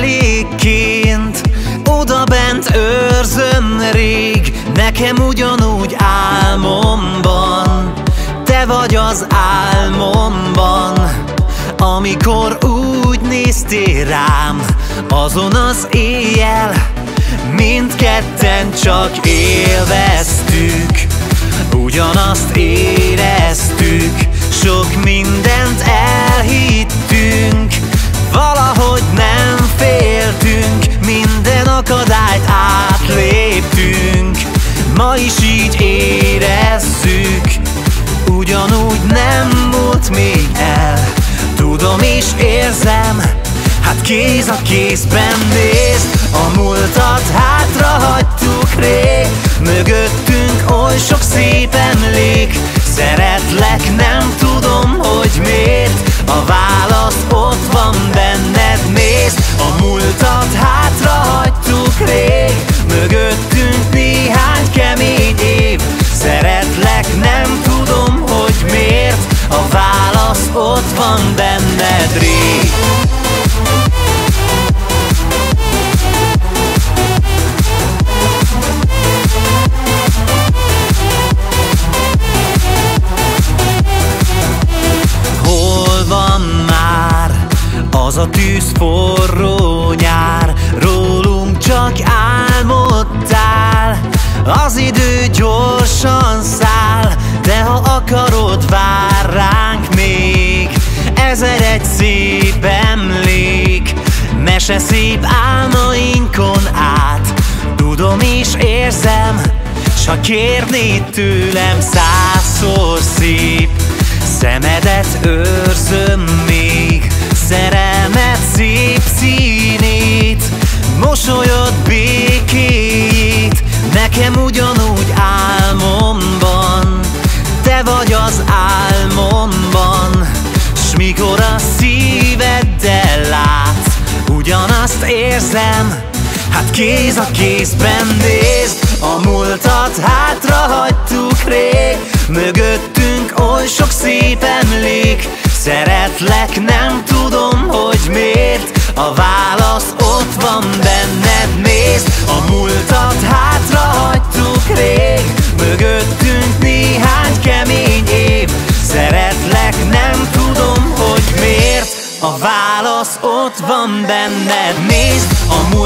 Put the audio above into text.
még kint Oda bent őrzöm rég Nekem ugyanúgy álmomban. Te vagy az álmomban. Amikor úgy néztél rám Azon az éjjel Mindketten csak élveztük. Ugyanazt éreztük Sok mindent elhittünk akadályt átléptünk. Ma is így érezzük Ugyanúgy nem múlt még el. Tudom és érzem Hát kéz a kézben néz van benned rég. Az a tűz forró nyár egy szép emlék. Mese szép álmainkon át. Tudom és érzem S ha kérnéd tőlem százszor szép. Szemedet őrzöm még Szerelmet szép színét. Mosolyod békét Nekem ugyanúgy érzem. Hát kéz a kézben nézd A múltat hátra hagytuk rég. Mögöttünk oly sok szép emlék Szeretlek, nem tudom, hogy miért. A válasz ott van benned, nézd A múltat hátra hagytuk rég. Mögöttünk néhány kemény év Szeretlek, nem tudom, hogy miért. A válasz ott van benned, nézd A múltat